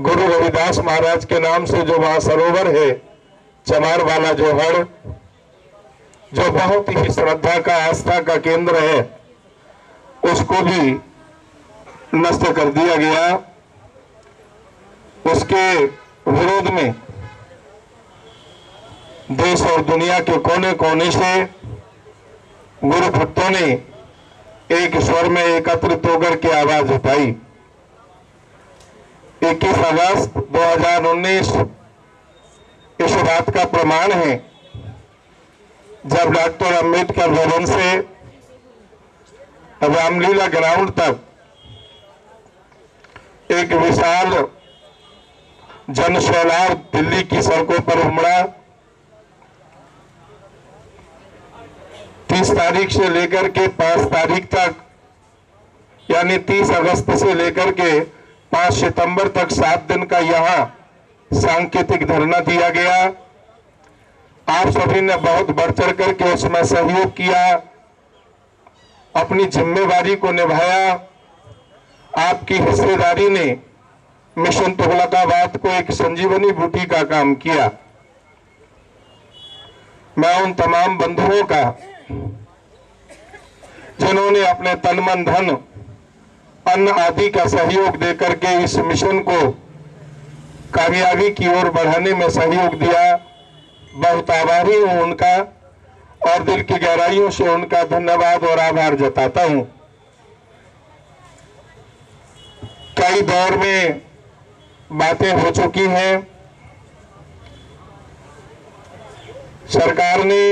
गुरु रविदास महाराज के नाम से जो वहाँ सरोवर है, चमार वाला जो हड़ जो बहुत ही श्रद्धा का, आस्था का केंद्र है, उसको भी नष्ट कर दिया गया। उसके विरोध में देश और दुनिया के कोने कोने से गुरु भक्तों ने एक स्वर में एकत्रित होकर के आवाज़ उठाई। 21 अगस्त 2019 इस बात का प्रमाण है, जब डॉक्टर अंबेडकर भवन से रामलीला ग्राउंड तक एक विशाल जन सैलाब दिल्ली की सड़कों पर उमड़ा, तीस तारीख से लेकर के पाँच तारीख तक, यानी तीस अगस्त से लेकर के पाँच सितंबर तक सात दिन का यहाँ सांकेतिक धरना दिया गया। आप सभी ने बहुत बढ़ चढ़ करके उसमें सहयोग किया, अपनी जिम्मेवारी को निभाया। आपकी हिस्सेदारी ने मिशन तुगलकाबाद को एक संजीवनी बूटी का काम किया। मैं उन तमाम बंधुओं का, जिन्होंने अपने तन मन धन अन्न आदि का सहयोग देकर के इस मिशन को कामयाबी की ओर बढ़ाने में सहयोग दिया। बहुत आभारी हूँ उनका और दिल की गहराइयों से उनका धन्यवाद और आभार जताता हूँ। कई दौर में बातें हो चुकी हैं। सरकार ने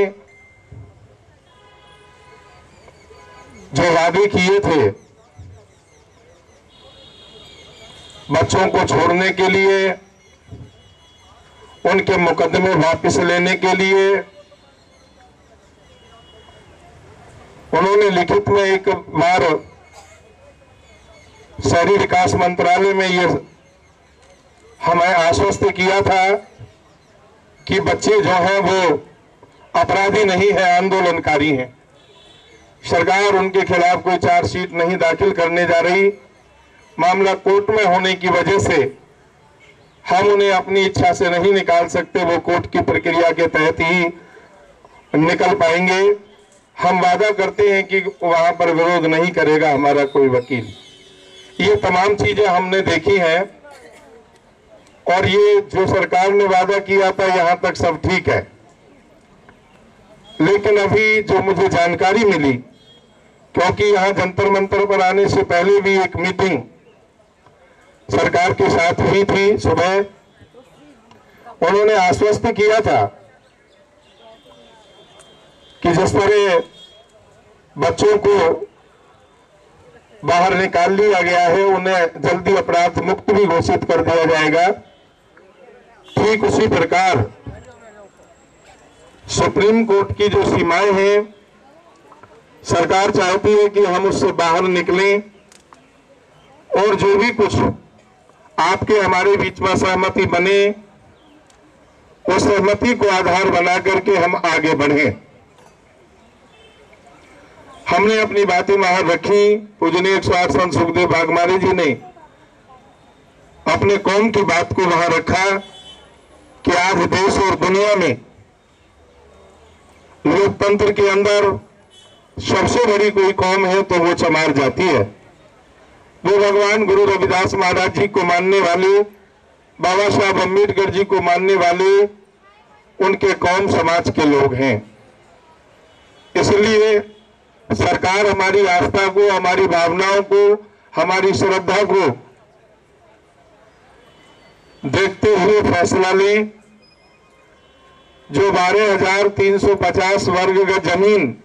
जो वादे किए थे बच्चों को छोड़ने के लिए, उनके मुकदमे वापस लेने के लिए। उन्होंने लिखित में एक बार शहरी विकास मंत्रालय में ये हमें आश्वस्त किया था कि बच्चे जो हैं वो अपराधी नहीं है, आंदोलनकारी हैं। सरकार उनके खिलाफ कोई चार्जशीट नहीं दाखिल करने जा रही। मामला कोर्ट में होने की वजह से हम उन्हें अपनी इच्छा से नहीं निकाल सकते, वो कोर्ट की प्रक्रिया के तहत ही निकल पाएँगे। हम वादा करते हैं कि वहाँ पर विरोध नहीं करेगा हमारा कोई वकील। ये तमाम चीज़ें हमने देखी हैं और ये जो सरकार ने वादा किया था, यहाँ तक सब ठीक है। लेकिन अभी जो मुझे जानकारी मिली, क्योंकि यहाँ जंतर मंतर पर आने से पहले भी एक मीटिंग सरकार के साथ हुई थी सुबह। उन्होंने आश्वस्त किया था कि जिस तरह बच्चों को बाहर निकाल लिया गया है, उन्हें जल्दी अपराध मुक्त भी घोषित कर दिया जाएगा। ठीक उसी प्रकार सुप्रीम कोर्ट की जो सीमाएँ हैं, सरकार चाहती है कि हम उससे बाहर निकलें और जो भी कुछ आपके हमारे बीच में सहमति बने, उस सहमति को आधार बना करके हम आगे बढ़े। हमने अपनी बातें वहाँ रखी, पूजनीय स्वार्थ संत सुखदेव बागमारी जी ने अपने कौम की बात को वहाँ रखा कि आज देश और दुनिया में लोकतंत्र के अंदर सबसे बड़ी कोई कौम है तो वो चमार जाती है। वो भगवान गुरु रविदास महाराज जी को मानने वाले, बाबा साहब अंबेडकर जी को मानने वाले, उनके कौम समाज के लोग हैं। इसलिए सरकार हमारी आस्था को, हमारी भावनाओं को, हमारी श्रद्धा को देखते हुए फैसला ले, जो बारह हज़ार तीन सौ पचास वर्ग का ज़मीन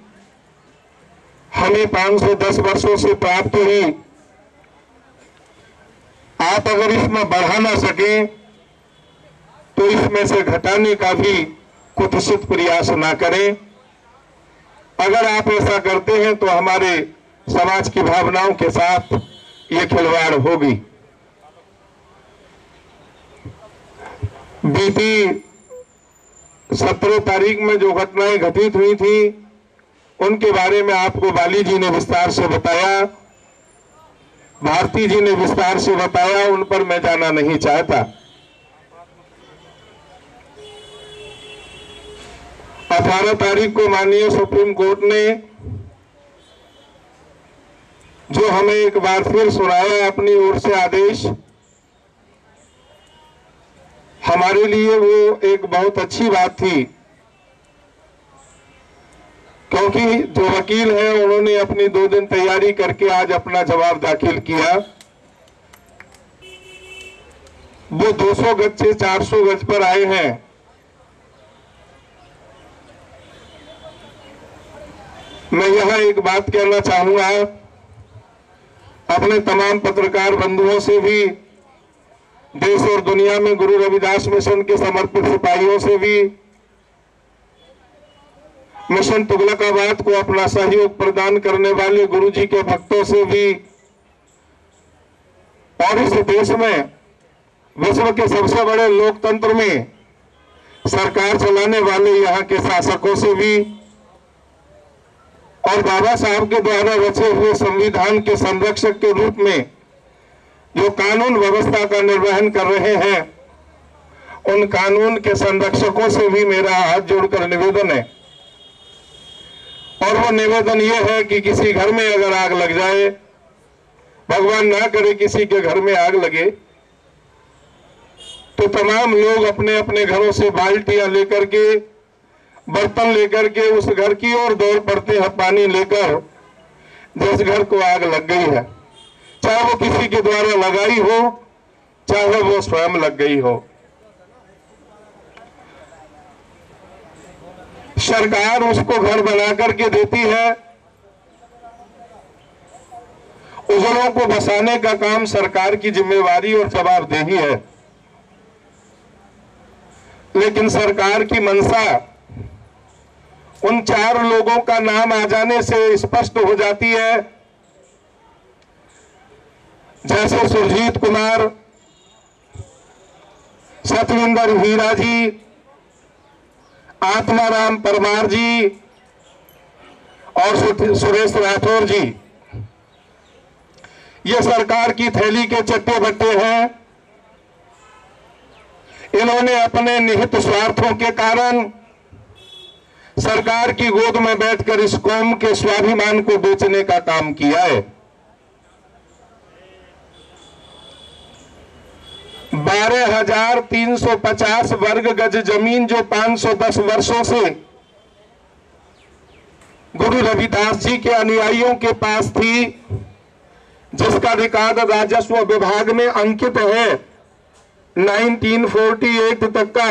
हमें 510 वर्षों से प्राप्त हुई आप अगर इसमें बढ़ा ना सके तो इसमें से घटाने का भी कुत्सित प्रयास ना करें। अगर आप ऐसा करते हैं तो हमारे समाज की भावनाओं के साथ ये खिलवाड़ होगी। बीती सत्रह तारीख में जो घटनाएँ घटित हुई थी, उनके बारे में आपको बाली जी ने विस्तार से बताया। भारती जी ने विस्तार से बताया, उन पर मैं जाना नहीं चाहता। अठारह तारीख को माननीय सुप्रीम कोर्ट ने जो हमें एक बार फिर सुनाया अपनी ओर से आदेश, हमारे लिए वो एक बहुत अच्छी बात थी। क्योंकि जो वकील हैं, उन्होंने अपनी दो दिन तैयारी करके आज अपना जवाब दाखिल किया। वो 200 गज से 400 गज पर आए हैं। मैं यहाँ एक बात कहना चाहूँगा, अपने तमाम पत्रकार बंधुओं से भी, देश और दुनिया में गुरु रविदास मिशन के समर्पित सिपाहियों से भी मिशन तुगलकाबाद को अपना सहयोग प्रदान करने वाले गुरु जी के भक्तों से भी और इस देश में, विश्व के सबसे बड़े लोकतंत्र में सरकार चलाने वाले यहाँ के शासकों से भी और बाबा साहब के द्वारा रचे हुए संविधान के संरक्षक के रूप में जो कानून व्यवस्था का निर्वहन कर रहे हैं, उन कानून के संरक्षकों से भी मेरा हाथ जोड़कर निवेदन है। और वो निवेदन ये है कि किसी घर में अगर आग लग जाए, भगवान ना करे किसी के घर में आग लगे तो तमाम लोग अपने अपने घरों से बाल्टियाँ लेकर के, बर्तन लेकर के उस घर की ओर दौड़ पड़ते हैं, पानी लेकर, जिस घर को आग लग गई है। चाहे वो किसी के द्वारा लगाई हो, चाहे वो स्वयं लग गई हो। सरकार उसको घर बना करके देती है। उजलों को बसाने का काम सरकार की जिम्मेवारी और जवाबदेही है। लेकिन सरकार की मंशा उन चार लोगों का नाम आ जाने से स्पष्ट हो जाती है। जैसे सुरजीत कुमार, सतविंदर हीरा जी आत्माराम परमार जी और सुरेश राठौर जी। ये सरकार की थैली के चट्टे बट्टे हैं। इन्होंने अपने निहित स्वार्थों के कारण सरकार की गोद में बैठकर इस कौम के स्वाभिमान को बेचने का काम किया है। बारह हज़ार तीन सौ पचास वर्ग गज ज़मीन जो 510 वर्षों से। गुरु रविदास जी के अनुयायियों के पास थी, जिसका रिकॉर्ड राजस्व विभाग में अंकित है 1948 तक का।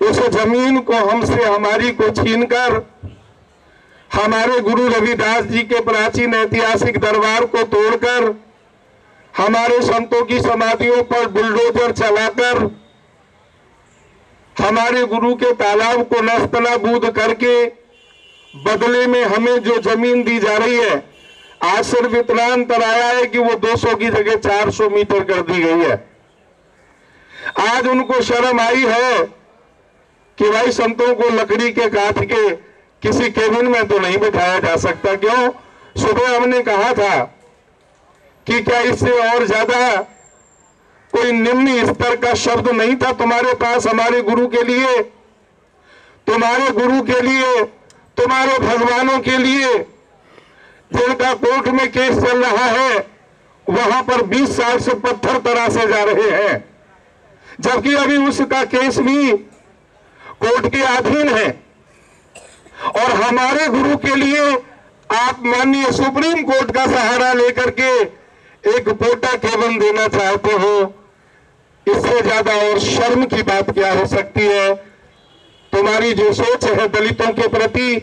उस ज़मीन को हमसे हमारी को छीनकर, हमारे गुरु रविदास जी के प्राचीन ऐतिहासिक दरबार को तोड़कर हमारे संतों की समाधियों पर बुलडोजर चलाकर, हमारे गुरु के तालाब को नस्तनाबूद करके, बदले में हमें जो ज़मीन दी जा रही है आज सिर्फ़ इतना अंतर आया है कि वो 200 की जगह 400 मीटर कर दी गई है। आज उनको शर्म आई है कि भाई संतों को लकड़ी के काट के किसी केबिन में तो नहीं बिठाया जा सकता। क्यों? सुबह हमने कहा था कि क्या इससे और ज़्यादा कोई निम्न स्तर का शब्द नहीं था तुम्हारे पास हमारे गुरु के लिए? तुम्हारे गुरु के लिए, तुम्हारे भगवानों के लिए जिनका कोर्ट में केस चल रहा है, वहाँ पर 20 साल से पत्थर तरासे जा रहे हैं। जबकि अभी उसका केस भी कोर्ट के अधीन है। और हमारे गुरु के लिए आप माननीय सुप्रीम कोर्ट का सहारा लेकर के एक पोटा केवल देना चाहते हो, इससे ज़्यादा और शर्म की बात क्या हो सकती है? तुम्हारी जो सोच है दलितों के प्रति,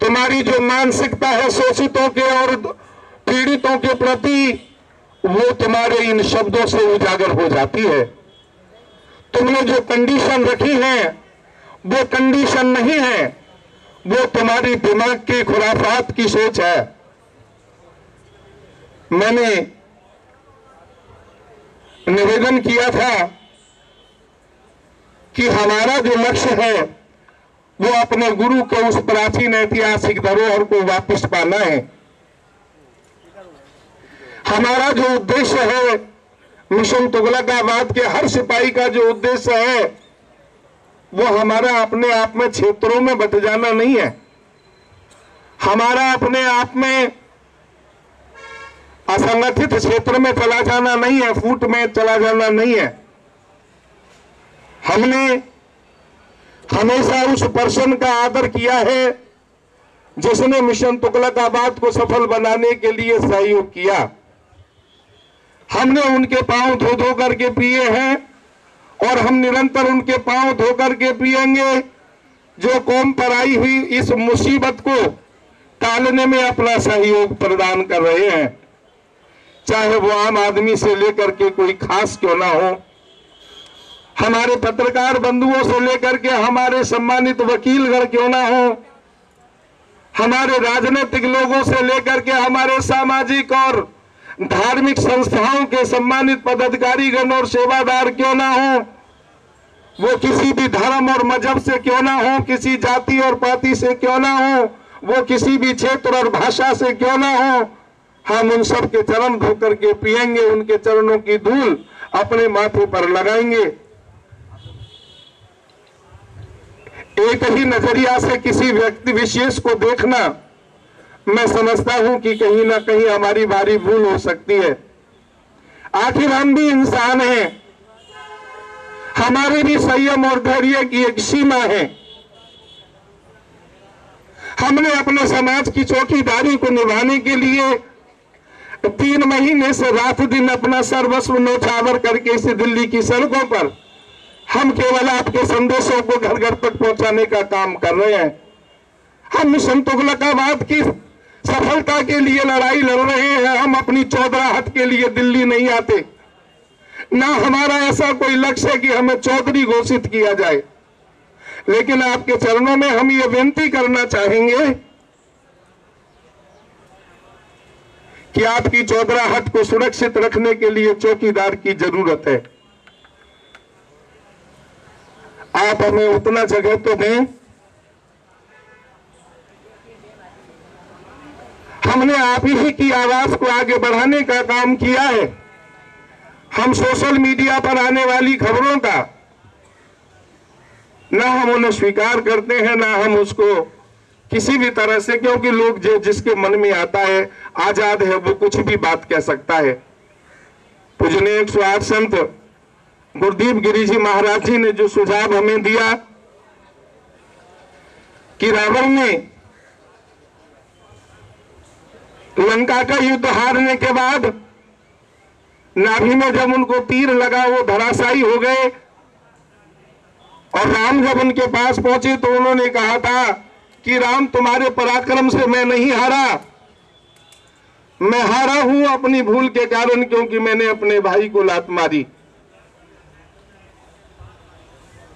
तुम्हारी जो मानसिकता है शोषितों के और पीड़ितों के प्रति, वो तुम्हारे इन शब्दों से उजागर हो जाती है। तुमने जो कंडीशन रखी है, वो कंडीशन नहीं है, वो तुम्हारी दिमाग की खुराफात की सोच है। मैंने निवेदन किया था कि हमारा जो लक्ष्य है, वो अपने गुरु के उस प्राचीन ऐतिहासिक धरोहर को वापस पाना है। हमारा जो उद्देश्य है, मिशन तुगलकाबाद के हर सिपाही का जो उद्देश्य है, वो हमारा अपने आप में क्षेत्रों में बट जाना नहीं है। हमारा अपने आप में असंगठित क्षेत्र में चला जाना नहीं है, फूट में चला जाना नहीं है। हमने हमेशा उस पर्सन का आदर किया है, जिसने मिशन तुगलकाबाद को सफल बनाने के लिए सहयोग किया। हमने उनके पाँव धो धो करके पिए हैं, और हम निरंतर उनके पाँव धो करके पिएँगे जो कौम पर आई हुई इस मुसीबत को टालने में अपना सहयोग प्रदान कर रहे हैं। चाहे वो आम आदमी से लेकर के कोई खास क्यों ना हो, हमारे पत्रकार बंधुओं से लेकर के हमारे सम्मानित वकीलगण क्यों ना हो, हमारे राजनीतिक लोगों से लेकर के हमारे सामाजिक और धार्मिक संस्थाओं के सम्मानित पदाधिकारीगण और सेवादार क्यों ना हो, वो किसी भी धर्म और मज़हब से क्यों ना हो, किसी जाति और पाति से क्यों ना हो, वो किसी भी क्षेत्र और भाषा से क्यों ना हो हम उन सब के चरण धोकर के पिएँगे उनके चरणों की धूल अपने माथे पर लगाएँगे। एक ही नज़रिया से किसी व्यक्ति विशेष को देखना, मैं समझता हूँ कि कहीं ना कहीं हमारी भारी भूल हो सकती है। आखिर हम भी इंसान हैं। हमारे भी संयम और धैर्य की एक सीमा है। हमने अपने समाज की चौकीदारी को निभाने के लिए तीन महीने से रात दिन अपना सर्वस्व नौछावर करके इस दिल्ली की सड़कों पर हम केवल आपके संदेशों को घर घर तक पहुँचाने का काम कर रहे हैं। हम मिशन तुगलकाबाद की सफलता के लिए लड़ाई लड़ रहे हैं। हम अपनी चौधराहट के लिए दिल्ली नहीं आते। ना हमारा ऐसा कोई लक्ष्य है कि हमें चौधरी घोषित किया जाए। लेकिन आपके चरणों में हम ये विनती करना चाहेंगे कि आपकी चौधराहट को सुरक्षित रखने के लिए चौकीदार की ज़रूरत है। आप हमें उतना जगह तो दें। हमने आप ही की आवाज़ को आगे बढ़ाने का काम किया है। हम सोशल मीडिया पर आने वाली खबरों का ना हम उन्हें स्वीकार करते हैं, ना हम उसको किसी भी तरह से, क्योंकि लोग जो जिसके मन में आता है, आज़ाद है, वो कुछ भी बात कह सकता है। पूजने एक सौ आठ संत गुरदीप गिरी जी महाराज जी ने जो सुझाव हमें दिया कि रावण ने लंका का युद्ध हारने के बाद नाभि में जब उनको तीर लगा, वो धराशायी हो गए और राम जब उनके पास पहुँचे तो उन्होंने कहा था कि राम तुम्हारे पराक्रम से मैं नहीं हारा। मैं हारा हूँ अपनी भूल के कारण क्योंकि मैंने अपने भाई को लात मारी।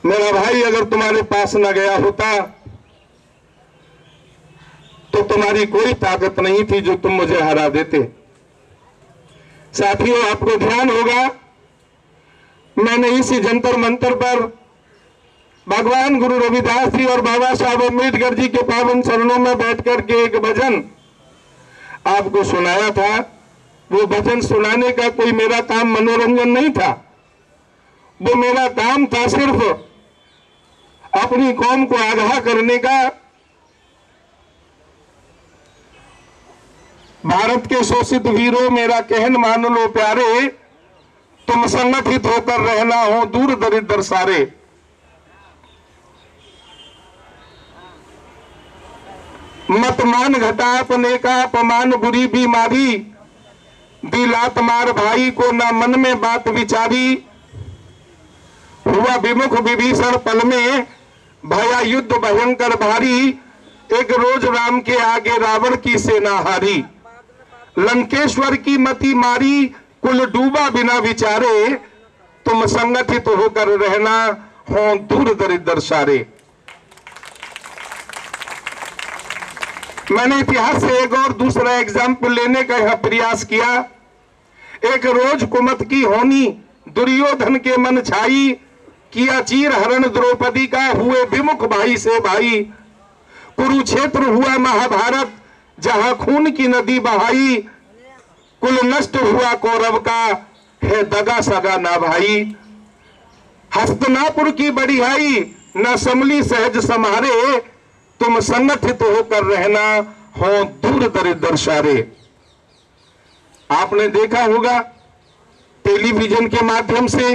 मेरा भाई अगर तुम्हारे पास न गया होता तो तुम्हारी कोई ताकत नहीं थी जो तुम मुझे हरा देते। साथियों, आपको ध्यान होगा, मैंने इसी जंतर मंतर पर भगवान गुरु रविदास जी और बाबा साहब अंबेडकर जी के पावन चरणों में बैठ करके एक भजन आपको सुनाया था। वो भजन सुनाने का कोई मेरा काम मनोरंजन नहीं था। वो मेरा काम था सिर्फ़ अपनी कौम को आगाह करने का। भारत के शोषित वीरों, मेरा कहन मान लो प्यारे, तुम संगठित होकर रहना हो, दूर दरिद्र सारे। मत मान घटा अपने का अपमान बुरी बीमारी। दिलात मार भाई को ना मन में बात विचारी। हुआ विमुख विभीषण पल में, भया युद्ध भयंकर भारी। एक रोज राम के आगे रावण की सेना हारी। लंकेश्वर की मति मारी, कुल डूबा बिना विचारे। तुम संगठित होकर रहना, हो दूर दरिद्र सारे। मैंने इतिहास से एक और दूसरा एग्ज़ाम्पल लेने का यह प्रयास किया। एक रोज कुमत की होनी, दुर्योधन के मन छाई, किया चीर हरण द्रौपदी का हुए विमुख भाई से भाई। कुरुक्षेत्र हुआ महाभारत, जहाँ खून की नदी बहाई। कुल नष्ट हुआ कौरव का, है दगा सगा ना भाई। हस्तनापुर की बढ़ियाई न समली सहज समारे तुम संगठित होकर रहना हो दूर दरिद्र सारे आपने देखा होगा, टेलीविज़न के माध्यम से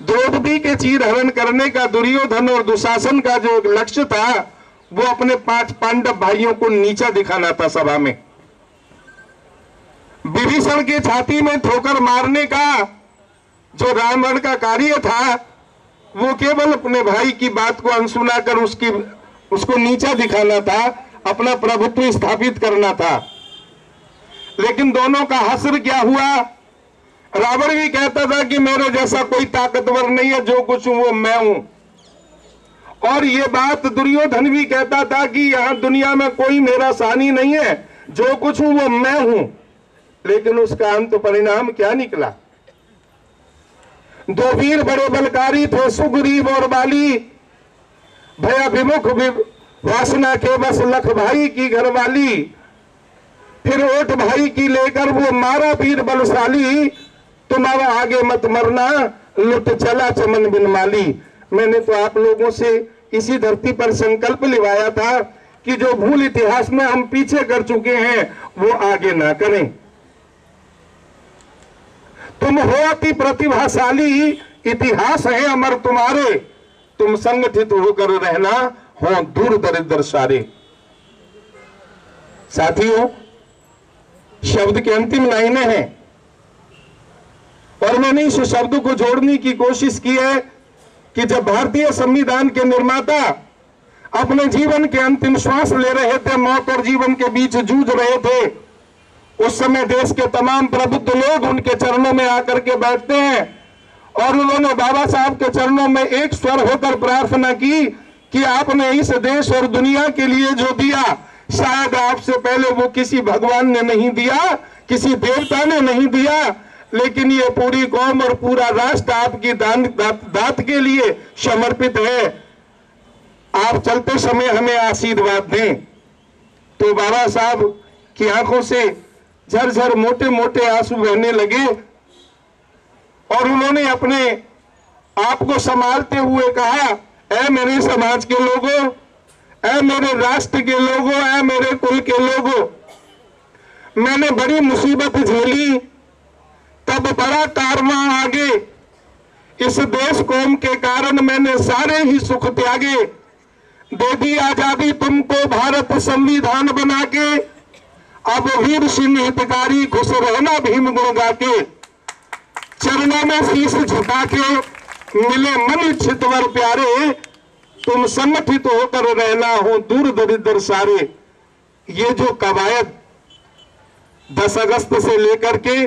द्रौपदी के चीर हरण करने का दुर्योधन और दुशासन का जो लक्ष्य था, वो अपने पाँच पांडव भाइयों को नीचा दिखाना था सभा में। विभीषण के छाती में ठोकर मारने का जो रावण का कार्य था, वो केवल अपने भाई की बात को अनसुना कर उसकी उसको नीचा दिखाना था, अपना प्रभुत्व स्थापित करना था। लेकिन दोनों का हसर क्या हुआ? रावण भी कहता था कि मेरे जैसा कोई ताकतवर नहीं है, जो कुछ हूँ वो मैं हूँ। और ये बात दुर्योधन भी कहता था कि यहाँ दुनिया में कोई मेरा सानी नहीं है, जो कुछ हूँ वो मैं हूँ। लेकिन उसका अंत परिणाम क्या निकला? दो वीर बड़े बलकारी थे, सुग्रीव और बाली। भया विमुख वासना के बस लख भाई की घरवाली। फिर ओट भाई की लेकर वो मारा वीर बलशाली। तुम अब आगे मत मरना, लुट चला चमन बिन माली। मैंने तो आप लोगों से इसी धरती पर संकल्प लिवाया था कि जो भूल इतिहास में हम पीछे कर चुके हैं, वो आगे ना करें। तुम हो अति प्रतिभाशाली, इतिहास है अमर तुम्हारे। तुम संगठित होकर रहना, हो दूर दरिद्र सारे। साथियों, शब्द के अंतिम लाइने हैं। और मैंने इस शब्द को जोड़ने की कोशिश की है कि जब भारतीय संविधान के निर्माता अपने जीवन के अंतिम श्वास ले रहे थे, मौत और जीवन के बीच जूझ रहे थे, उस समय देश के तमाम प्रबुद्ध लोग उनके चरणों में आकर के बैठते हैं। और उन्होंने बाबा साहब के चरणों में एक स्वर होकर प्रार्थना की कि आपने इस देश और दुनिया के लिए जो दिया शायद आपसे पहले वो किसी भगवान ने नहीं दिया किसी देवता ने नहीं दिया लेकिन ये पूरी कौम और पूरा राष्ट्र आपकी दान दात, के लिए समर्पित है। आप चलते समय हमें आशीर्वाद दें। तो बाबा साहब की आँखों से झरझर मोटे मोटे आँसू बहने लगे। और उन्होंने अपने आप को संभालते हुए कहा, ऐ मेरे समाज के लोगों, ऐ मेरे राष्ट्र के लोगों, ऐ मेरे कुल के लोगों, मैंने बड़ी मुसीबत झेली। तब बड़ा कारवा आगे। इस देश कौम के कारण मैंने सारे ही सुख त्यागे। दे दी आज़ादी तुमको भारत संविधान बना के। अब वीर सिंह हितकारी खुश रहना भीम गुण गा के चरणों में शीश झुका के मिले मन इच्छित वर प्यारे, तुम संगठित होकर रहना हो दूर दरिद्र सारे। ये जो कवायद 10 अगस्त से लेकर के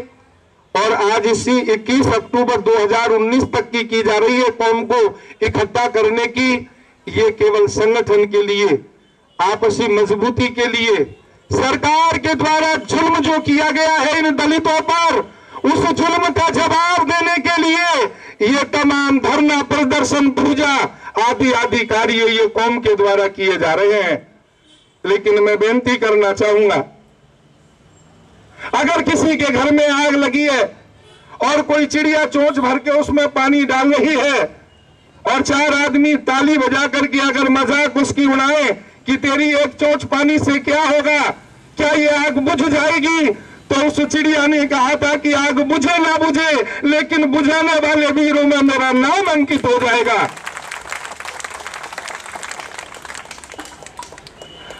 और आज इसी 21 अक्टूबर 2019 तक की की जा रही है कौम को इकट्ठा करने की, ये केवल संगठन के लिए, आपसी मजबूती के लिए। सरकार के द्वारा जुल्म जो किया गया है इन दलितों पर उस जुल्म का जवाब देने के लिए ये तमाम धरना प्रदर्शन पूजा आदि आदि कार्य ये कौम के द्वारा किए जा रहे हैं। लेकिन मैं बेनती करना चाहूँगा, अगर किसी के घर में आग लगी है और कोई चिड़िया चोंच भर के उसमें पानी डाल रही है और चार आदमी ताली बजा करके अगर मज़ाक उसकी उड़ाए कि तेरी एक चोंच पानी से क्या होगा, क्या ये आग बुझ जाएगी? तो उस चिड़िया ने कहा था कि आग बुझे ना बुझे, लेकिन बुझाने वाले वीरों में मेरा नाम अंकित हो जाएगा।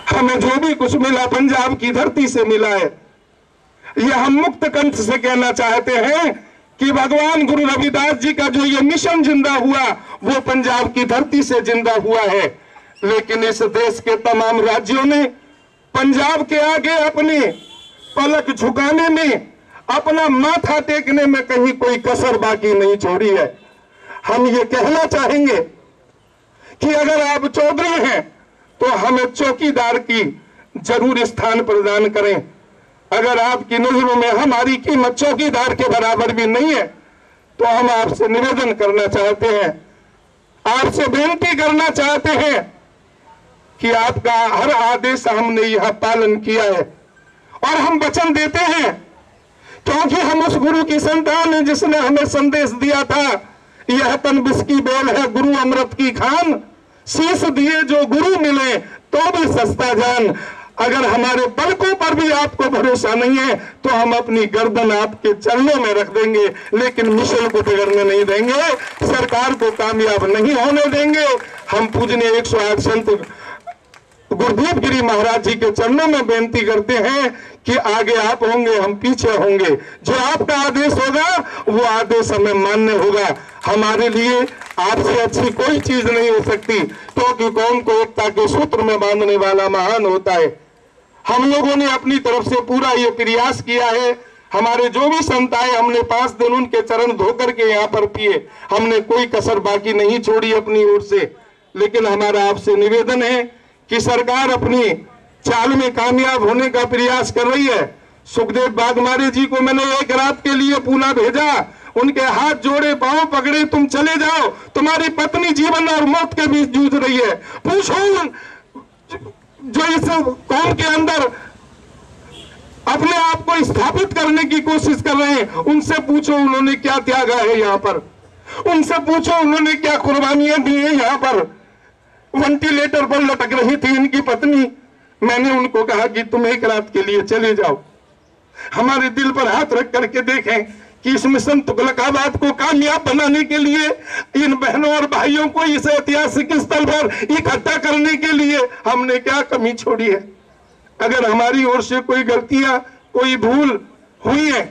हमें जो भी कुछ मिला पंजाब की धरती से मिला है। यह हम मुक्त कंठ से कहना चाहते हैं कि भगवान गुरु रविदास जी का जो ये मिशन ज़िंदा हुआ, वो पंजाब की धरती से ज़िंदा हुआ है। लेकिन इस देश के तमाम राज्यों ने पंजाब के आगे अपने पलक झुकाने में, अपना माथा टेकने में कहीं कोई कसर बाकी नहीं छोड़ी है। हम ये कहना चाहेंगे कि अगर आप चौधरी हैं तो हमें चौकीदार की ज़रूर स्थान प्रदान करें। अगर आपकी नज़रों में हमारी कीमत चौकीदार के बराबर भी नहीं है तो हम आपसे निवेदन करना चाहते हैं, आपसे बेनती करना चाहते हैं कि आपका हर आदेश हमने यह पालन किया है। और हम वचन देते हैं। क्योंकि हम उस गुरु की संतान है जिसने हमें संदेश दिया था, यह तन बिस्की बेल है, गुरु अमृत की खान। शीश दिए जो गुरु मिले तो भी सस्ता जान। अगर हमारे पलकों पर भी आपको भरोसा नहीं है तो हम अपनी गर्दन आपके चरणों में रख देंगे, लेकिन मिशन को बिगड़ने नहीं देंगे। सरकार को कामयाब नहीं होने देंगे। हम पूजने एक सौ आठ संत गुरुदेव गिरी महाराज जी के चरणों में बेनती करते हैं कि आगे आप होंगे, हम पीछे होंगे। जो आपका आदेश होगा, वो आदेश हमें मान्य होगा। हमारे लिए आपसे अच्छी कोई चीज़ नहीं हो सकती, क्योंकि तो कौम को एकता के सूत्र में बांधने वाला महान होता है। हम लोगों ने अपनी तरफ़ से पूरा ये प्रयास किया है। हमारे जो भी संत आए, हमने पाँच दिन उनके चरण धोकर के यहाँ पर पिए। हमने कोई कसर बाकी नहीं छोड़ी अपनी ओर से। लेकिन हमारा आपसे निवेदन है कि सरकार अपनी चाल में कामयाब होने का प्रयास कर रही है। सुखदेव बागमारे जी को मैंने एक रात के लिए पूना भेजा। उनके हाथ जोड़े, पाँव पकड़े, तुम चले जाओ। तुम्हारी पत्नी जीवन और मौत के बीच जूझ रही है। पूछो जो इस कौम के अंदर अपने आप को स्थापित करने की कोशिश कर रहे हैं, उनसे पूछो उन्होंने क्या त्यागा है यहाँ पर। उनसे पूछो उन्होंने क्या कुर्बानियाँ दी है यहाँ पर। वेंटिलेटर पर लटक रही थी इनकी पत्नी। मैंने उनको कहा कि तुम एक रात के लिए चले जाओ। हमारे दिल पर हाथ रख करके देखें कि इस मिशन तुगलकाबाद को कामयाब बनाने के लिए, इन बहनों और भाइयों को इस ऐतिहासिक स्थल पर इकट्ठा करने के लिए हमने क्या कमी छोड़ी है? अगर हमारी ओर से कोई गलतियाँ, कोई भूल हुई है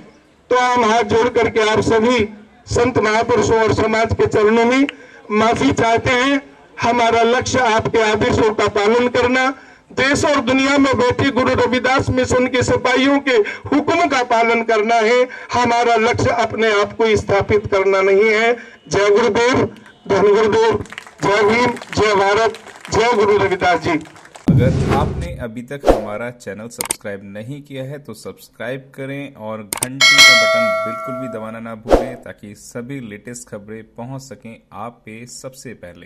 तो हम हाथ जोड़ करके आप सभी संत महापुरुषों और समाज के चरणों में माफ़ी चाहते हैं। हमारा लक्ष्य आपके आदेशों का पालन करना, देश और दुनिया में बैठे गुरु रविदास मिशन के सिपाहियों के हुक्म का पालन करना है। हमारा लक्ष्य अपने आप को स्थापित करना नहीं है। जय गुरुदेव, धन गुरुदेव, जय भीम, जय भारत, जय गुरु रविदास जी। अगर आपने अभी तक हमारा चैनल सब्सक्राइब नहीं किया है तो सब्सक्राइब करें और घंटी का बटन बिल्कुल भी दबाना ना भूलें, ताकि सभी लेटेस्ट खबरें पहुँच सकें आप पे सबसे पहले।